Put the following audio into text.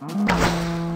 Mm-hmm.